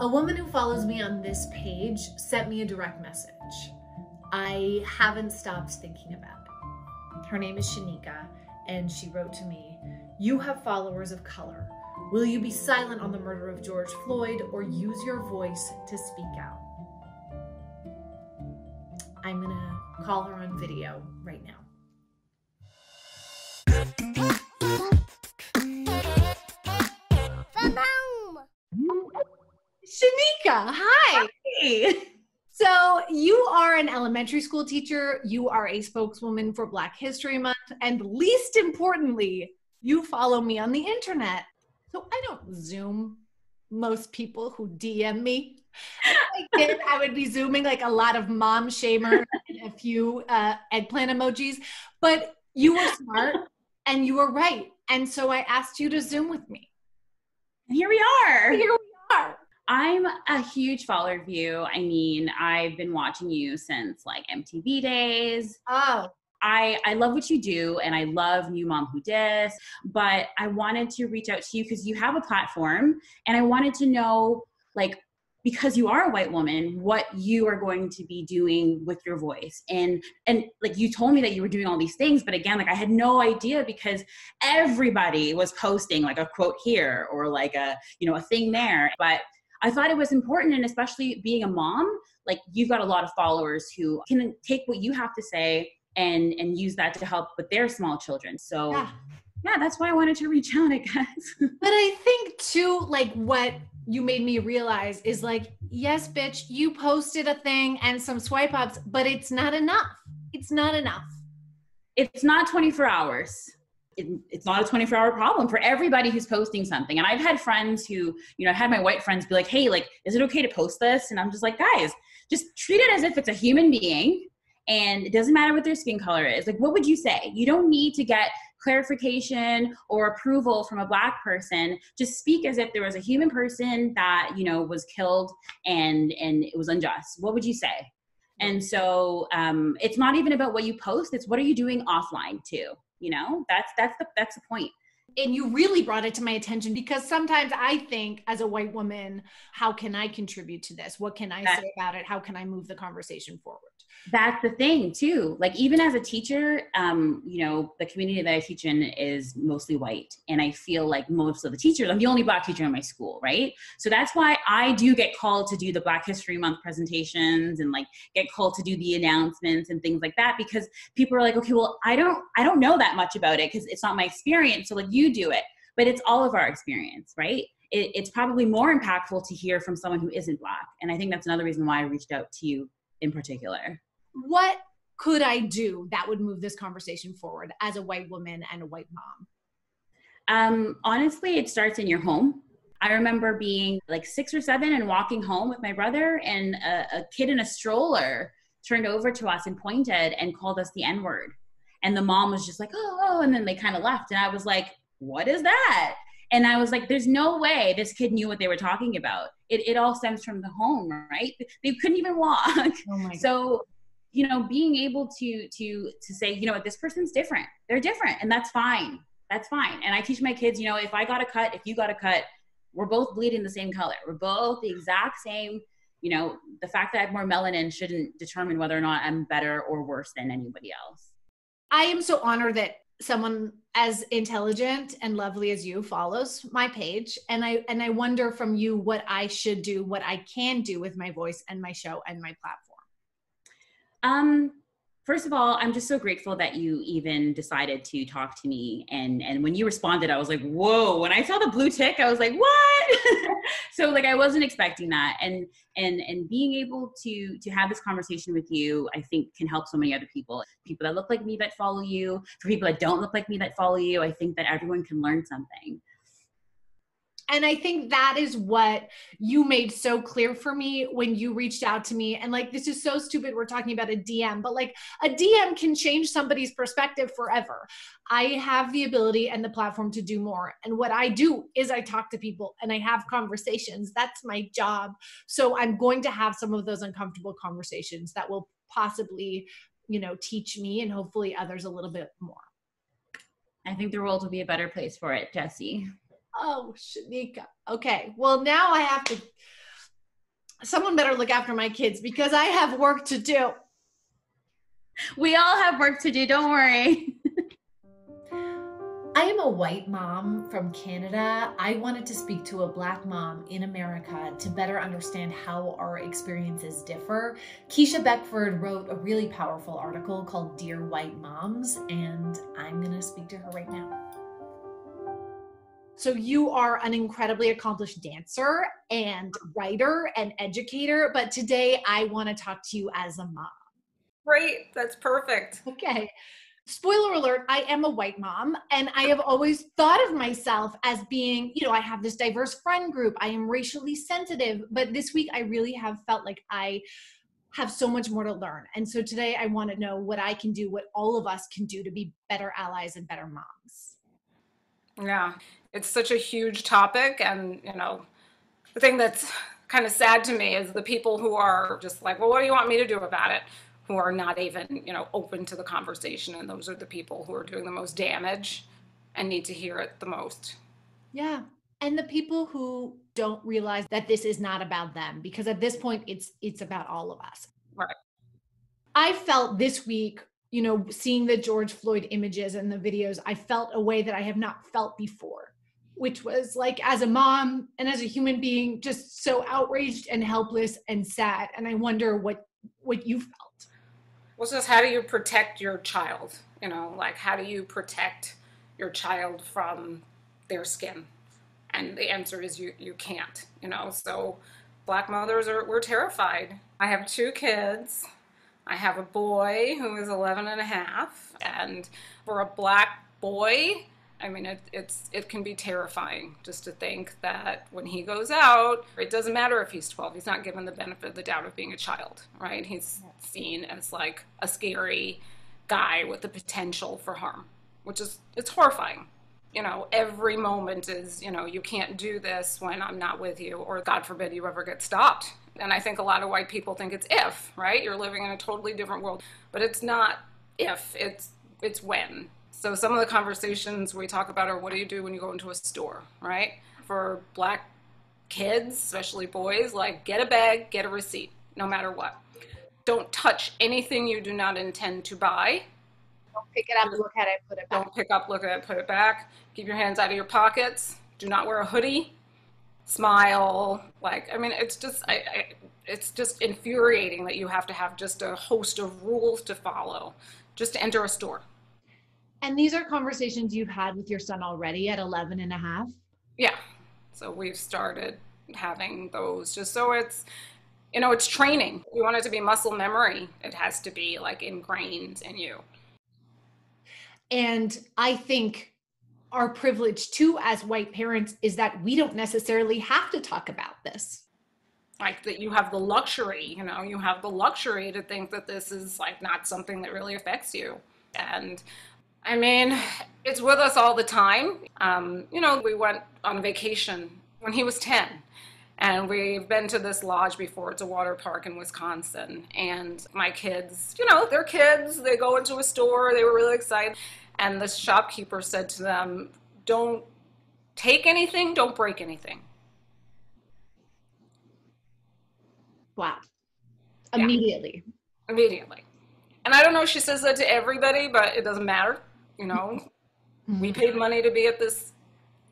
A woman who follows me on this page sent me a direct message. I haven't stopped thinking about it. Her name is Chynika, and she wrote to me You have followers of color. Will you be silent on the murder of George Floyd or use your voice to speak out? I'm gonna call her on video right now. Chynika, hi. Hey. So, you are an elementary school teacher, you are a spokeswoman for Black History Month, and least importantly, you follow me on the internet. So, I don't Zoom most people who DM me. If I did, I would be Zooming like a lot of mom shamer and a few uh, eggplant emojis. But you were smart and you were right. And so I asked you to Zoom with me. And here we are. Here we are. I'm a huge follower of you. I mean, I've been watching you since like MTV days. Oh, I, I love what you do and I love New Mom Who Dis, but I wanted to reach out to you because you have a platform and I wanted to know, like, because you are a white woman, what you are going to be doing with your voice. And and like you told me that you were doing all these things, but again, like I had no idea because everybody was posting like a quote here or like a, you know, a thing there. But I thought it was important, and especially being a mom, like you've got a lot of followers who can take what you have to say and and use that to help with their small children. So yeah. yeah, that's why I wanted to reach out, I guess. But I think too, like what you made me realize is like, yes, bitch, you posted a thing and some swipe ups, but it's not enough. It's not enough. it's not 24 hours. It, it's not a 24 hour problem for everybody who's posting something. And I've had friends who, you know, I had my white friends be like, hey, like, is it okay to post this? And I'm just like, guys, just treat it as if it's a human being and it doesn't matter what their skin color is. Like, what would you say? You don't need to get clarification or approval from a black person. Just speak as if there was a human person that, you know, was killed and and it was unjust. What would you say? And so um, it's not even about what you post; it's what are you doing offline too. You know, that's that's the that's the point. And you really brought it to my attention because sometimes I think, as a white woman, how can I contribute to this? What can I say about it? How can I move the conversation forward? That's the thing too. Like even as a teacher, um, you know, the community that I teach in is mostly white, and I feel like most of the teachers, I'm the only black teacher in my school, right? So that's why I do get called to do the Black History Month presentations and like get called to do the announcements and things like that because people are like, okay, well, I don't, I don't know that much about it because it's not my experience. So like you do it, but it's all of our experience, right? It, it's probably more impactful to hear from someone who isn't black, and I think that's another reason why I reached out to you in particular. What could I do that would move this conversation forward as a white woman and a white mom? Um, honestly, it starts in your home. I remember being like six or seven and walking home with my brother, and a, a kid in a stroller turned over to us and pointed and called us the N word. And the mom was just like, oh, oh, and then they kind of left. And I was like, what is that? And I was like, there's no way this kid knew what they were talking about. It, it all stems from the home, right? They couldn't even walk. Oh my so you know being able to to to say you know what this person's different. They're different and that's fine. That's fine. And i teach my kids you know if i got a cut if you got a cut we're both bleeding the same color. We're both the exact same. You know the fact that i have more melanin shouldn't determine whether or not i'm better or worse than anybody else. I am so honored that someone as intelligent and lovely as you follows my page and I and I wonder from you what I should do, what I can do with my voice and my show and my platform. Um, first of all, I'm just so grateful that you even decided to talk to me. And and when you responded, I was like, whoa. When I saw the blue tick, I was like, what? so like I wasn't expecting that. And and and being able to to have this conversation with you, I think can help so many other people. People that look like me that follow you, for people that don't look like me that follow you. I think that everyone can learn something. And I think that is what you made so clear for me when you reached out to me. And like, this is so stupid. We're talking about a DM, but like, a DM can change somebody's perspective forever. I have the ability and the platform to do more. And what I do is I talk to people and I have conversations. That's my job. So I'm going to have some of those uncomfortable conversations that will possibly, you know, teach me and hopefully others a little bit more. I think the world will be a better place for it, Jessi. Oh, Chynika. Okay. Well, now I have to someone better look after my kids because I have work to do. We all have work to do, don't worry. I am a white mom from Canada. I wanted to speak to a black mom in America to better understand how our experiences differ. Keesha Beckford wrote a really powerful article called Dear White Moms, and I'm going to speak to her right now. So, you are an incredibly accomplished dancer and writer and educator, but today I want to talk to you as a mom. Great, that's perfect. Okay. Spoiler alert, I am a white mom, and I have always thought of myself as being, you know, I have this diverse friend group, I am racially sensitive, but this week I really have felt like I have so much more to learn. And so today I want to know what I can do, what all of us can do to be better allies and better moms. Yeah, it's such a huge topic. And, you know, the thing that's kind of sad to me is the people who are just like, well, what do you want me to do about it? who are not even, you know, open to the conversation. And those are the people who are doing the most damage and need to hear it the most. Yeah. And the people who don't realize that this is not about them because at this point it's it's about all of us. Right. I felt this week, you know, seeing the George Floyd images and the videos, I felt a way that I have not felt before, which was like as a mom and as a human being just so outraged and helpless and sad and I wonder what what you felt well, just how do you protect your child? You know, like how do you protect your child from their skin? And the answer is you you can't. You know, so black mothers are we're terrified. I have two kids. I have a boy who is 11 and a half, and for a black boy, I mean, it, it's it can be terrifying just to think that when he goes out, it doesn't matter if he's 12. He's not given the benefit of the doubt of being a child, right? He's seen as like a scary guy with the potential for harm, which is it's horrifying. You know, every moment is, you know, you can't do this when I'm not with you, or God forbid you ever get stopped. And I think a lot of white people think it's if, right? You're living in a totally different world, but it's not if, it's it's when so some of the conversations we talk about are what do you do when you go into a store, right? For black kids, especially boys, like get a bag, get a receipt, no matter what. Don't touch anything you do not intend to buy. Don't pick it up, look at it, put it back. Don't pick up, look at it, put it back. Keep your hands out of your pockets. Do not wear a hoodie. Smile. Like, I mean, it's just, I, I it's just infuriating that you have to have just a host of rules to follow just to enter a store. And these are conversations you've had with your son already at 11 and a half? Yeah. So we've started having those just so it's, you know, it's training. We want it to be muscle memory. It has to be like ingrained in you. And I think our privilege too as white parents is that we don't necessarily have to talk about this like that you have the luxury you know you have the luxury to think that this is like not something that really affects you and I mean, it's with us all the time. Um, you know, we went on vacation when he was 10. And we've been to this lodge before. It's a water park in Wisconsin. And my kids, you know, they're kids. They go into a store. They were really excited. And the shopkeeper said to them, Don't take anything, don't break anything. Wow. Immediately. Yeah. Immediately. And I don't know if she says that to everybody, but it doesn't matter you know mm-hmm. we paid money to be at this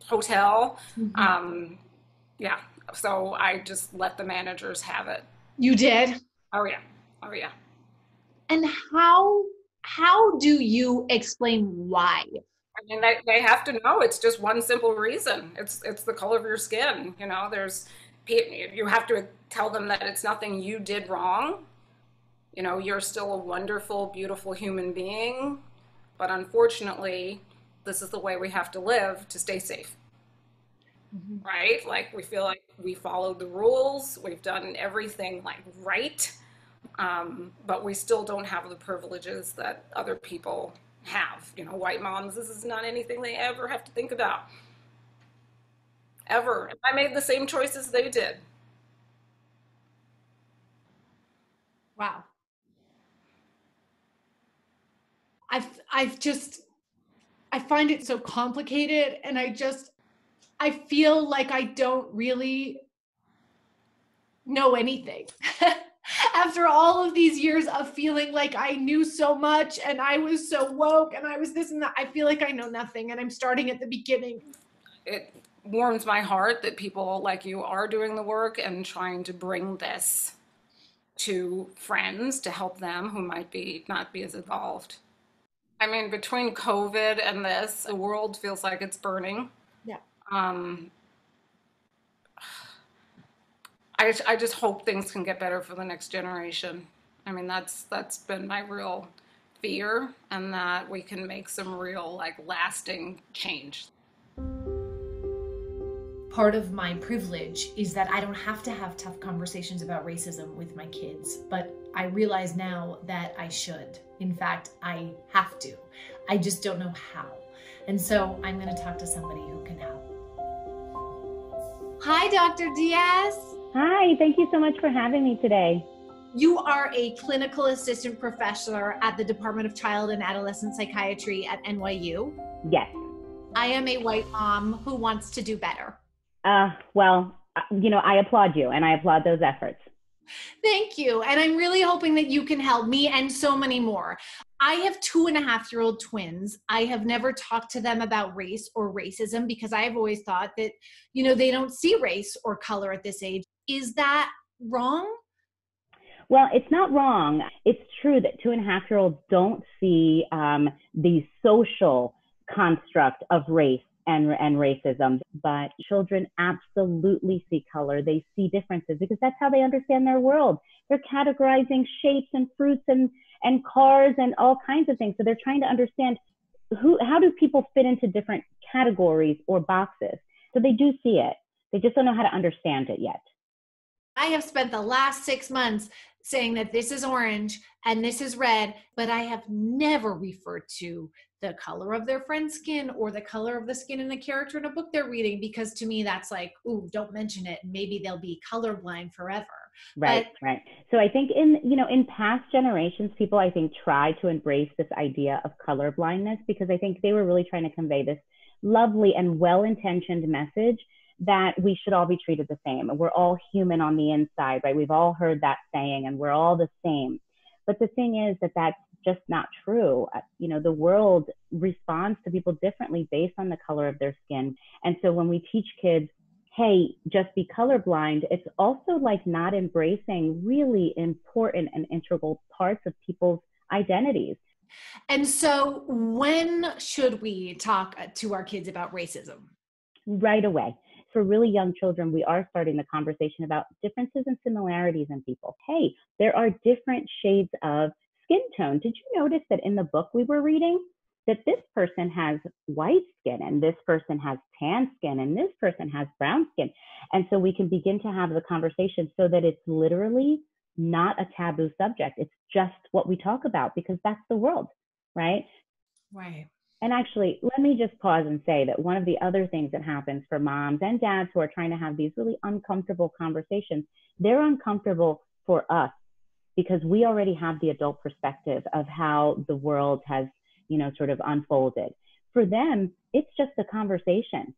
hotel mm-hmm. um, yeah so i just let the managers have it you did oh yeah oh yeah and how how do you explain why I mean, they, they have to know it's just one simple reason. It's it's the color of your skin. You know, there's you have to tell them that it's nothing you did wrong. You know, you're still a wonderful, beautiful human being. But unfortunately, this is the way we have to live to stay safe. Mm-hmm. Right? Like we feel like we followed the rules, we've done everything like right, um, but we still don't have the privileges that other people have. You know, white moms, this is not anything they ever have to think about. Ever. If I made the same choices they did. Wow. I've just I find it so complicated and I just I feel like I don't really know anything. After all of these years of feeling like I knew so much and I was so woke and I was this and that, I feel like I know nothing and I'm starting at the beginning. It warms my heart that people like you are doing the work and trying to bring this to friends to help them who might be not be as involved. I mean, between COVID and this, the world feels like it's burning. Yeah. Um, I, I just hope things can get better for the next generation. I mean, that's that's been my real fear, and that we can make some real, like, lasting change part of my privilege is that I don't have to have tough conversations about racism with my kids, but I realize now that I should. In fact, I have to. I just don't know how. And so I'm going to talk to somebody who can help. Hi, Dr. Diaz. Hi, thank you so much for having me today. You are a clinical assistant professor at the Department of Child and Adolescent Psychiatry at NYU. Yes. I am a white mom who wants to do better. Uh, well, you know, I applaud you and I applaud those efforts. Thank you. And I'm really hoping that you can help me and so many more. I have two and a half year old twins. I have never talked to them about race or racism because I have always thought that, you know, they don't see race or color at this age. Is that wrong? Well, it's not wrong. It's true that two and a half year olds don't see um, the social construct of race and, and racism, but children absolutely see color. They see differences because that's how they understand their world. They're categorizing shapes and fruits and, and cars and all kinds of things. So they're trying to understand who, how do people fit into different categories or boxes? So they do see it. They just don't know how to understand it yet. I have spent the last six months saying that this is orange and this is red, but I have never referred to the color of their friend's skin or the color of the skin in a character in a book they're reading because to me that's like ooh don't mention it. Maybe they'll be colorblind forever. Right but, right. So i think in you know in past generations people i think tried to embrace this idea of colorblindness because i think they were really trying to convey this lovely and well-intentioned message that we should all be treated the same we're all human on the inside right we've all heard that saying and we're all the same but the thing is that that's just not true. Uh, you know, the world responds to people differently based on the color of their skin. And so when we teach kids, hey, just be colorblind, it's also like not embracing really important and integral parts of people's identities. And so, when should we talk to our kids about racism? Right away. For really young children, we are starting the conversation about differences and similarities in people. Hey, there are different shades of skin tone. Did you notice that in the book we were reading that this person has white skin and this person has tan skin and this person has brown skin? And so we can begin to have the conversation so that it's literally not a taboo subject. It's just what we talk about because that's the world, right? Right. And actually, let me just pause and say that one of the other things that happens for moms and dads who are trying to have these really uncomfortable conversations, they're uncomfortable for us because we already have the adult perspective of how the world has, you know, sort of unfolded. For them, it's just a conversation.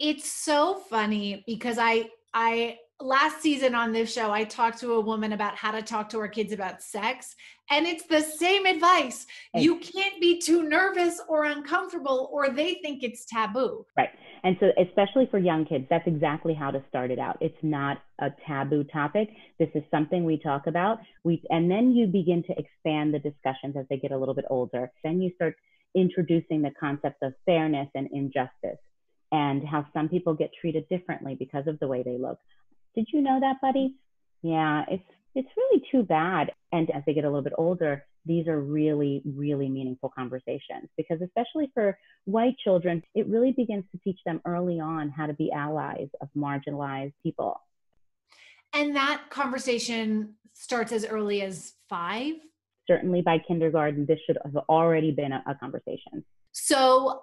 It's so funny because I I last season on this show, I talked to a woman about how to talk to our kids about sex. And it's the same advice. You can't be too nervous or uncomfortable, or they think it's taboo. Right. And so, especially for young kids, that's exactly how to start it out. It's not a taboo topic. This is something we talk about. We, and then you begin to expand the discussions as they get a little bit older. Then you start introducing the concept of fairness and injustice and how some people get treated differently because of the way they look. Did you know that, buddy? Yeah, it's it's really too bad. And as they get a little bit older, these are really, really meaningful conversations because, especially for white children, it really begins to teach them early on how to be allies of marginalized people. And that conversation starts as early as five? Certainly by kindergarten, this should have already been a, a conversation. So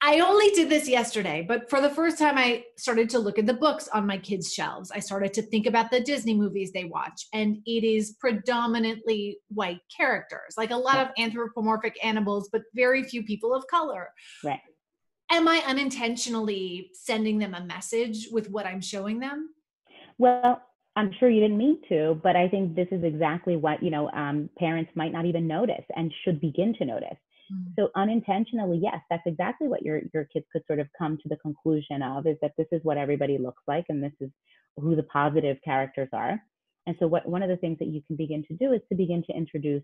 I only did this yesterday, but for the first time, I started to look at the books on my kids' shelves. I started to think about the Disney movies they watch, and it is predominantly white characters, like a lot of anthropomorphic animals, but very few people of color. Right. Am I unintentionally sending them a message with what I'm showing them? Well, I'm sure you didn't mean to, but I think this is exactly what you know um, parents might not even notice and should begin to notice. Mm-hmm. So unintentionally, yes, that's exactly what your your kids could sort of come to the conclusion of is that this is what everybody looks like and this is who the positive characters are. And so what one of the things that you can begin to do is to begin to introduce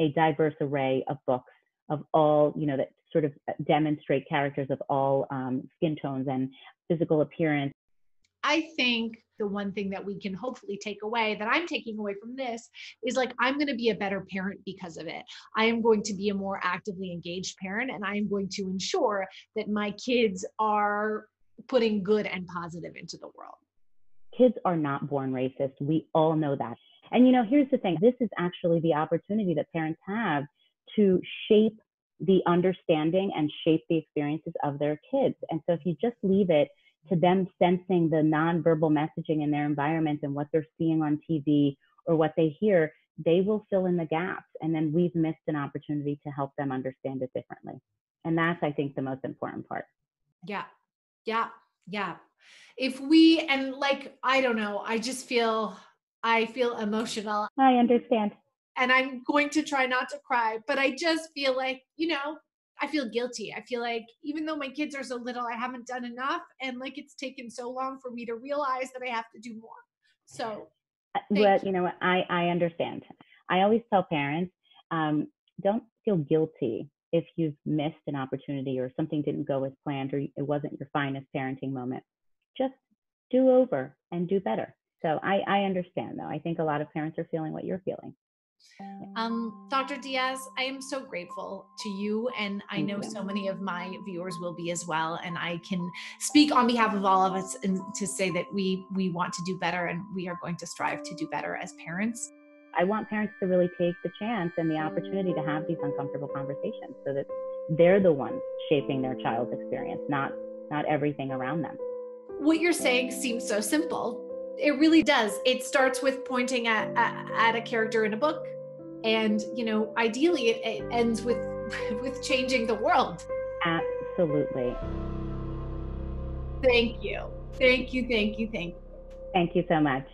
a diverse array of books of all, you know, that sort of demonstrate characters of all um, skin tones and physical appearance. I think the one thing that we can hopefully take away that I'm taking away from this is like, I'm going to be a better parent because of it. I am going to be a more actively engaged parent, and I am going to ensure that my kids are putting good and positive into the world. Kids are not born racist. We all know that. And you know, here's the thing this is actually the opportunity that parents have to shape the understanding and shape the experiences of their kids. And so if you just leave it to them sensing the nonverbal messaging in their environment and what they're seeing on TV or what they hear, they will fill in the gaps. And then we've missed an opportunity to help them understand it differently. And that's, I think, the most important part. Yeah. Yeah. Yeah. If we, and like, I don't know, I just feel, I feel emotional. I understand. And I'm going to try not to cry, but I just feel like, you know, I feel guilty. I feel like even though my kids are so little, I haven't done enough. And like it's taken so long for me to realize that I have to do more. So, uh, well, you. you know what? I, I understand. I always tell parents um, don't feel guilty if you've missed an opportunity or something didn't go as planned or it wasn't your finest parenting moment. Just do over and do better. So I, I understand though. I think a lot of parents are feeling what you're feeling. Um, Dr. Diaz, I am so grateful to you, and I know so many of my viewers will be as well. And I can speak on behalf of all of us and to say that we we want to do better, and we are going to strive to do better as parents. I want parents to really take the chance and the opportunity to have these uncomfortable conversations, so that they're the ones shaping their child's experience, not not everything around them. What you're saying seems so simple, it really does. It starts with pointing at, at, at a character in a book, and you know, ideally, it, it ends with with changing the world. Absolutely. Thank you. Thank you. Thank you. Thank you. Thank you so much.